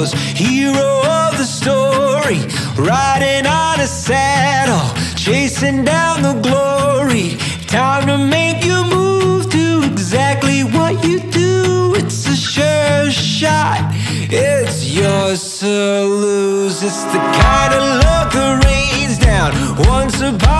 was hero of the story, riding on a saddle, chasing down the glory. Time to make you move, to exactly what you do. It's a sure shot, it's yours to lose. It's the kind of luck that rains down once upon.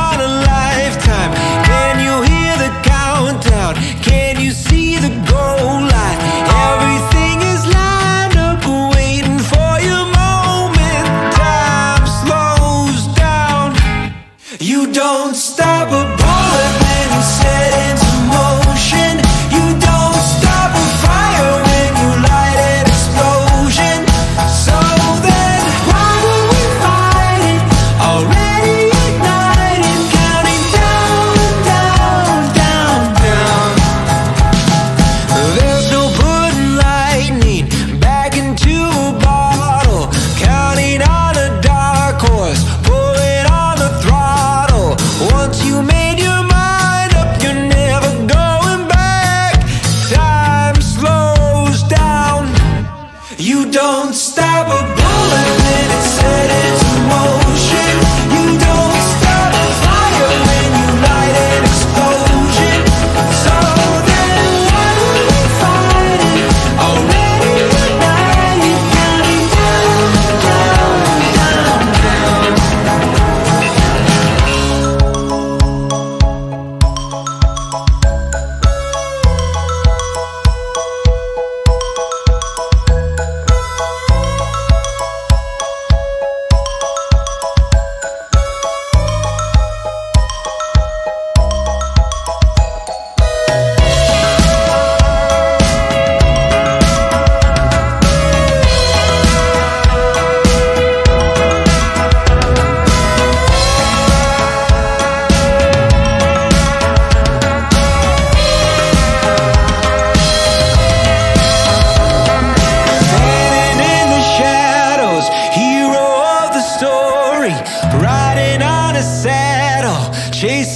You don't stop. don't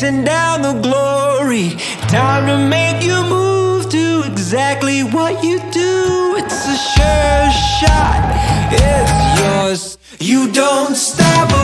chasing down the glory. Time to make you move to exactly what you do. It's a sure shot, it's yours. You don't stop.